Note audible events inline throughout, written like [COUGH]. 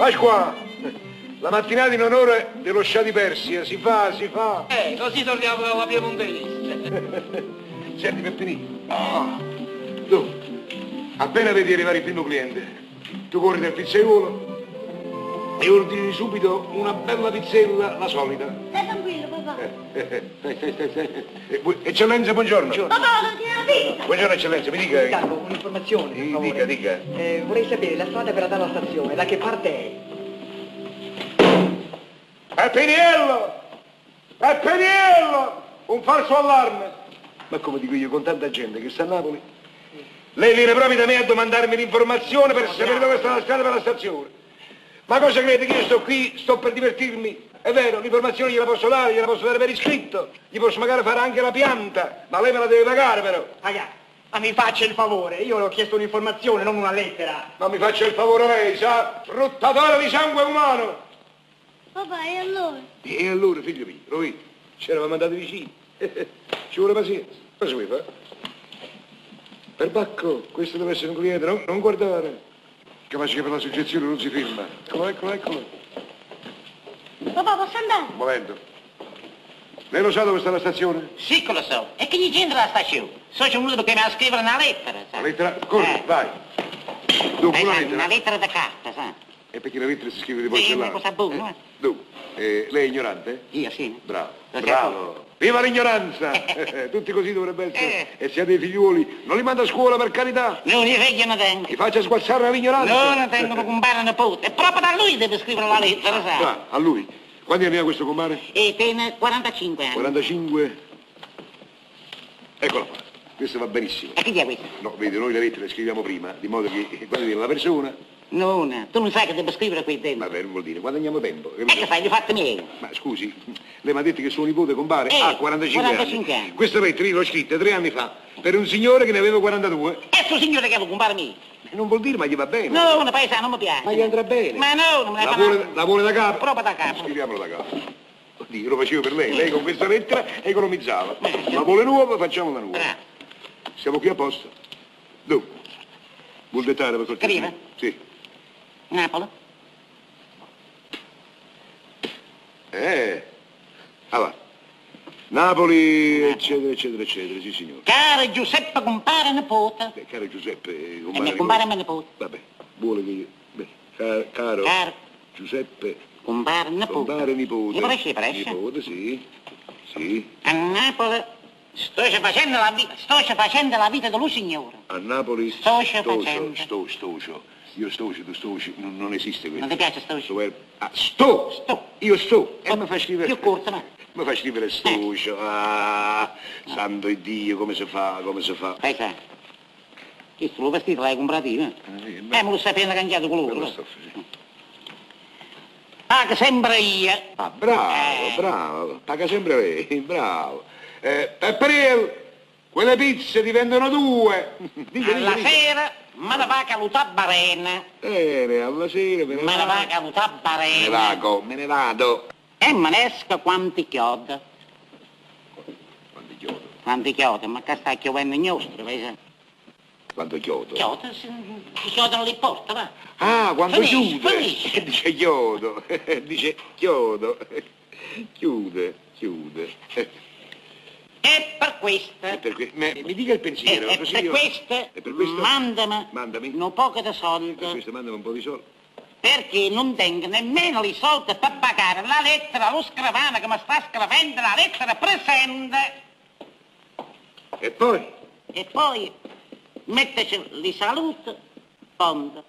Pasqua, la mattinata in onore dello scià di Persia, si fa, si fa. Eh, così torniamo alla [LAUGHS] piemontese. Senti Peppinino, tu, appena vedi arrivare il primo cliente, tu corri del pizzaiolo e ordini subito una bella pizzella, la solita. Eccellenza, buongiorno. Pizza. Buongiorno eccellenza, mi dica. Carlo, un'informazione, Sì, dica, dica. Eh, vorrei sapere la strada per andare alla stazione, da che parte è? Peppiniello! Peppiniello! Un falso allarme! Ma come dico io, con tanta gente che sta a Napoli? Lei viene proprio da me a domandarmi l'informazione per sapere dove sta la strada per la stazione. Ma cosa crede che io sto qui, sto per divertirmi? È vero, l'informazione gliela posso dare, gliela posso dare per iscritto, gli posso magari fare anche la pianta, ma lei me la deve pagare però. Ragazzi, ma mi faccia il favore, io le ho chiesto un'informazione, non una lettera. Ma mi faccia il favore lei, sa? Fruttatore di sangue umano! Papà, e allora? E allora, figlio mio, lo vedi, ci eravamo andati vicini. [LAUGHS] Ci vuole pazienza. Cosa vuoi fare? Per Bacco, questo deve essere un cliente, non, non guardare. Capace che per la suggezione non si firma. Eccolo, eccolo, eccolo. Papà, posso andare? Un momento. Lei lo sa dove sta la stazione? Sì che lo so. E che gli c'entra la stazione? So c'è venuto perché mi ha scrivere una lettera, La sa? lettera, corri, Eh. vai. Dunque, una Eh, lettera. Una lettera da carta, sa? E perché la lettera si scrive di Sì, una porcellana? cosa buona, eh. Dunque, eh, lei è ignorante? Io sì. Bravo, Lo bravo. Viva l'ignoranza! [LAUGHS] [LAUGHS] Tutti così dovrebbe essere. Eh. E se ha dei figliuoli, non li manda a scuola per carità. Non i figli ne tengo. Ti faccia sguazzare l'ignoranza. Non ne tengono compare nipote. E proprio da lui deve scrivere la lettera, sa? Ah, a lui. Quanti anni ha questo compare? E tiene 45 anni. 45. Eccola qua. Questo va benissimo. E che dia questo? No, vedi, noi le lettere le scriviamo prima, di modo che quando viene la persona, Non, tu non sai che devo scrivere qui dentro. vabbè, non vuol dire, guadagniamo tempo. E che fai, li fatti miei? Ma scusi, lei mi ha detto che suo nipote compare Eh, ha 45, 45 anni. Questa lettera io l'ho scritta tre anni fa per un signore che ne aveva 42. E sto signore che avevo compare mio? Non vuol dire, ma gli va bene. No, una paesana non mi piace. Ma gli andrà bene. Ma no, non me La la vuole, la vuole da capo? Proprio da capo. Scriviamolo da capo. Oddio, lo facevo per lei. Lei con questa lettera economizzava. Eh. La vuole nuova, facciamo la nuova. Bravo. Siamo qui apposta. Dunque, vuol dettare per cortesia? Scrive. Sì. Napoli? Eh. Allora. Napoli, eccetera, eccetera, eccetera, sì signore. Caro Giuseppe compare nipote. Beh, caro Giuseppe, E compare... mi compare mio nipote. Vabbè, vuole che io... Beh, ca- caro Caro Giuseppe, compare nipote. compare nipote. Presce, presce. Nipote, sì. Sì. A Napoli sto facendo la vita, sto facendo la vita dello signore. A Napoli stocio, facendo. sto, stocio. Io stocio, tu stoci, non, non esiste questo. Non ti piace? Sto verbo. Ah, sto! Sto. Io sto! E mi fa scrivere... Più corto, no? Mi fa scrivere stocio. Ah, santo Dio, come si fa, come si fa. Sai sa, questo lo vestito l'hai comprato io, eh? Eh, Eh, me lo stai appena cambiato colore. Bello no? sto. Paga sempre io. Ah, bravo, Eh. bravo. Paga sempre lei, [LAUGHS] bravo. Eh, Pepperil, quelle pizze diventano due. [LAUGHS] Dica, Alla dica, dica. sera me ne va a calutà barena. Bene, alla sera me ne Me ne va a calutà Me ne barena. vado, me ne vado. E me ne esco quanti chiodi. Quando chiodo, Quanti chiodi, ma che sta chiovendo in nostro, vedi? quando chiodo. Chiodi, si, si chiodono le porte, va. Ah, quando Finisce, chiude. finisce. [LAUGHS] Dice chiodo, [LAUGHS] dice chiodo. Chiude, chiude. E per questo, E per que- me- mi dica il pensiero, e così per io... questo, E per questo... mandami, Mandami. un poco di Per soldi, questo mandami un po' di soldi. perché non tengo nemmeno i soldi per pagare la lettera allo scrivano che mi sta scrivendo la lettera presente. E poi? E poi metteci li salute, ponte.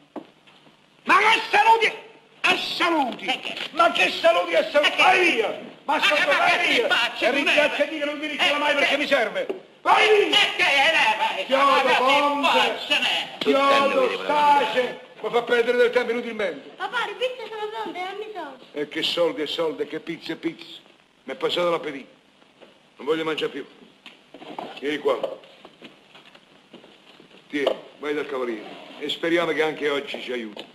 Ma che saluti! A saluti! Eh, che- Ma che saluti a saluti! Eh, Vai via! Ma Ma sotto, ma vai via! E non è- ringrazia Dio che non mi richiama Eh, mai perché eh. mi serve! Vai E via! che è leva? Chiodo, ponte! Faccene. Chiodo, stace! Mi fa perdere del tempo inutilmente. Papà, le pizze sono pronte, dammi soldi. E che soldi e soldi, e che pizza e pizza. Mi è passato l'appetito. Non voglio mangiare più. Vieni qua. Tieni, vai dal cavaliere. E speriamo che anche oggi ci aiuti.